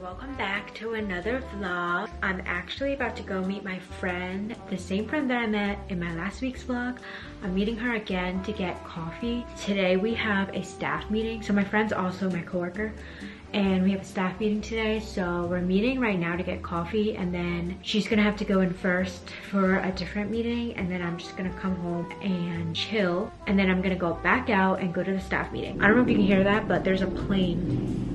welcome back to another vlog. I'm actually about to go meet my friend the same friend that i met in my last week's vlog. I'm meeting her again to get coffee. Today we have a staff meeting. So my friend's also my coworker. And we have a staff meeting today. So we're meeting right now to get coffee. And then she's gonna have to go in first for a different meeting. And then i'm just gonna come home and chill. And then i'm gonna go back out and go to the staff meeting. I don't know if you can hear that but there's a plane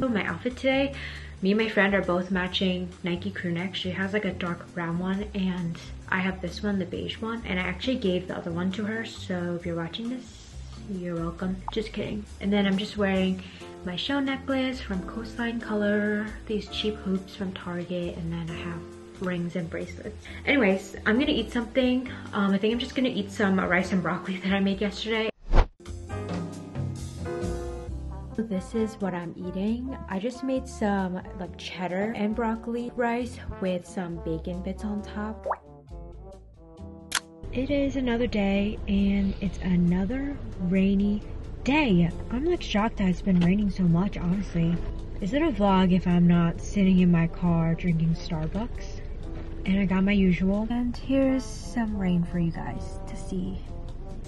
so my outfit today me and my friend are both matching nike crew neck she has like a dark brown one and i have this one the beige one and i actually gave the other one to her so if you're watching this you're welcome just kidding and then i'm just wearing my shell necklace from Coastline Color, these cheap hoops from Target, and then I have rings and bracelets. Anyways, I'm gonna eat something. Um, I think I'm just gonna eat some rice and broccoli that I made yesterday. This is what I'm eating. I just made some like cheddar and broccoli rice with some bacon bits on top. It is another day and it's another rainy day. I'm like shocked that it's been raining so much, honestly. Is it a vlog if I'm not sitting in my car drinking Starbucks? And I got my usual. And here's some rain for you guys to see.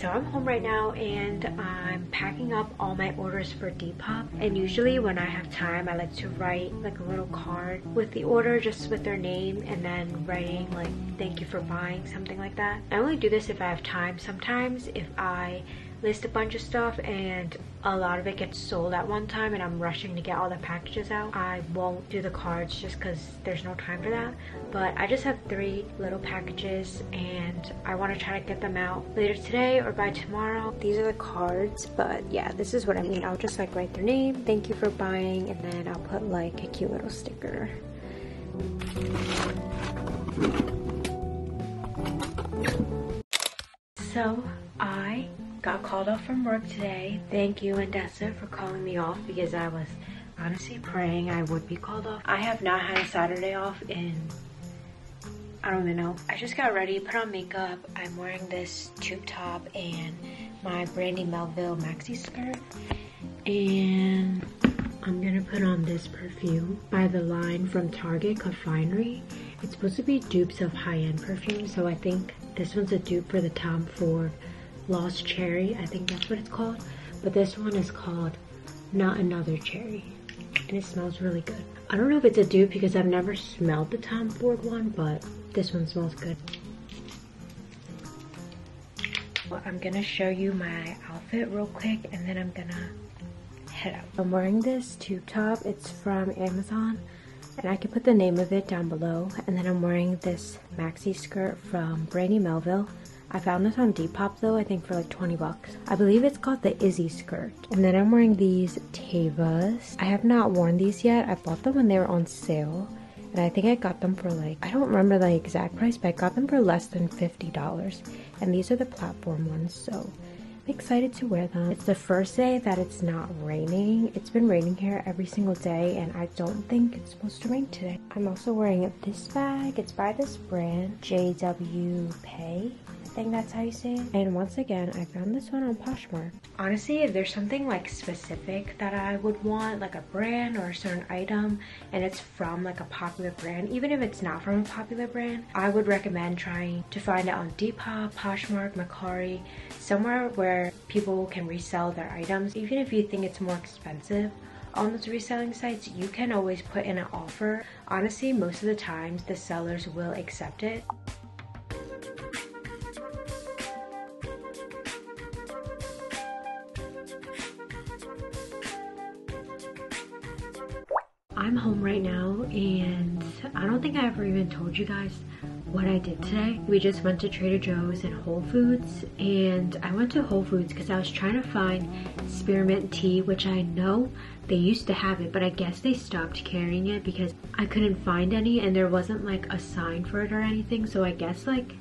So I'm home right now and I'm packing up all my orders for Depop. And usually when I have time, I like to write like a little card with the order, just with their name and then writing like, thank you for buying, something like that. I only do this if I have time. Sometimes if I list a bunch of stuff and a lot of it gets sold at one time and I'm rushing to get all the packages out. I won't do the cards just because there's no time for that. But I just have three little packages and I want to try to get them out later today or by tomorrow. These are the cards, but yeah, this is what I mean. I'll just like write their name, thank you for buying, and then I'll put like a cute little sticker. So I got called off from work today. Thank you, Andessa, for calling me off because I was honestly praying I would be called off. I have not had a Saturday off in, I don't even know. I just got ready, put on makeup. I'm wearing this tube top and my Brandy Melville maxi skirt. And I'm gonna put on this perfume by the line from Target, Confinery. It's supposed to be dupes of high-end perfume, so I think this one's a dupe for the Tom Ford Lost Cherry. I think that's what it's called. But this one is called Not Another Cherry. And it smells really good. I don't know if it's a dupe because I've never smelled the Tom Ford one, but this one smells good. Well, I'm gonna show you my outfit real quick and then I'm gonna head out. I'm wearing this tube top. It's from Amazon and I can put the name of it down below. And then I'm wearing this maxi skirt from Brandy Melville. I found this on Depop though, I think for like 20 bucks. I believe it's called the Izzy skirt. And then I'm wearing these Tevas. I have not worn these yet. I bought them when they were on sale. And I think I got them for like, I don't remember the exact price, but I got them for less than $50. And these are the platform ones, so I'm excited to wear them. It's the first day that it's not raining. It's been raining here every single day and I don't think it's supposed to rain today. I'm also wearing this bag. It's by this brand, JW PEI think that's how you say it. And once again, I found this one on Poshmark. Honestly, if there's something like specific that I would want, like a brand or a certain item, and it's from like a popular brand, even if it's not from a popular brand, I would recommend trying to find it on Depop, Poshmark, Mercari, somewhere where people can resell their items. Even if you think it's more expensive, on those reselling sites, you can always put in an offer. Honestly, most of the times the sellers will accept it. I'm home right now and I don't think I ever even told you guys what I did today. We just went to Trader Joe's and Whole Foods and I went to Whole Foods because I was trying to find spearmint tea which I know they used to have it but I guess they stopped carrying it because I couldn't find any and there wasn't like a sign for it or anything so I guess like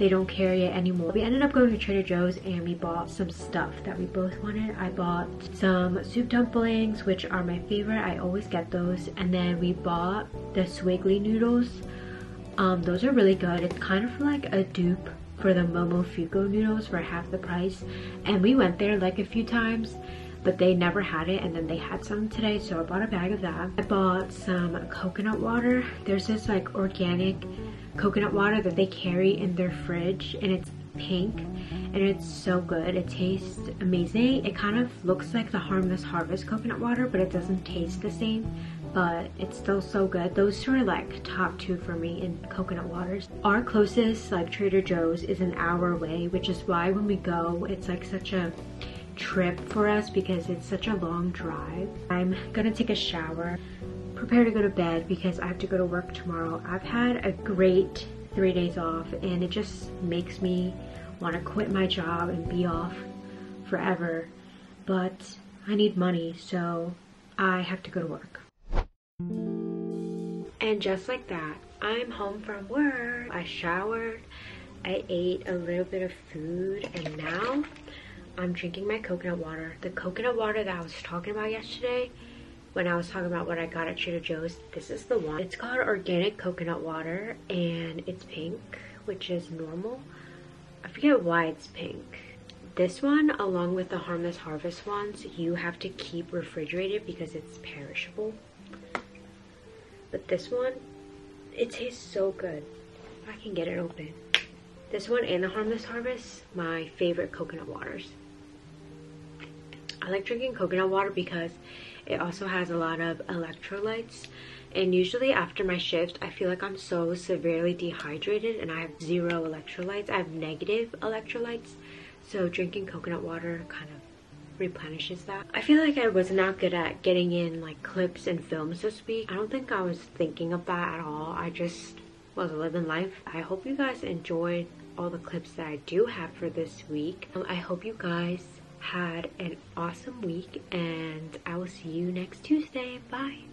they don't carry it anymore. We ended up going to Trader Joe's and we bought some stuff that we both wanted. I bought some soup dumplings, which are my favorite. I always get those. And then we bought the Squiggly noodles. Um, those are really good. It's kind of like a dupe for the Momofuku noodles for half the price. And we went there like a few times. But they never had it and then they had some today so I bought a bag of that. I bought some coconut water. There's this like organic coconut water that they carry in their fridge and it's pink and it's so good. It tastes amazing. It kind of looks like the Harmless Harvest coconut water but it doesn't taste the same but it's still so good. Those two are like top two for me in coconut waters. Our closest like Trader Joe's is an hour away which is why when we go it's like such a trip for us because it's such a long drive. I'm gonna take a shower, prepare to go to bed because I have to go to work tomorrow. I've had a great three days off and it just makes me want to quit my job and be off forever. But I need money, so I have to go to work. And just like that, I'm home from work. I showered, I ate a little bit of food, and now I'm drinking my coconut water. The coconut water that I was talking about yesterday when I was talking about what I got at Trader Joe's, this is the one. It's called organic coconut water and it's pink, which is normal. I forget why it's pink. This one, along with the Harmless Harvest ones, you have to keep refrigerated because it's perishable. But this one, it tastes so good. If I can get it open. This one and the Harmless Harvest, my favorite coconut waters. I like drinking coconut water because it also has a lot of electrolytes and usually after my shift I feel like I'm so severely dehydrated and I have zero electrolytes. I have negative electrolytes so drinking coconut water kind of replenishes that. I feel like I was not good at getting in like clips and films this week. I don't think I was thinking of that at all. I just was living life. I hope you guys enjoyed all the clips that I do have for this week. Um, I hope you guys had an awesome week and I will see you next Tuesday. Bye.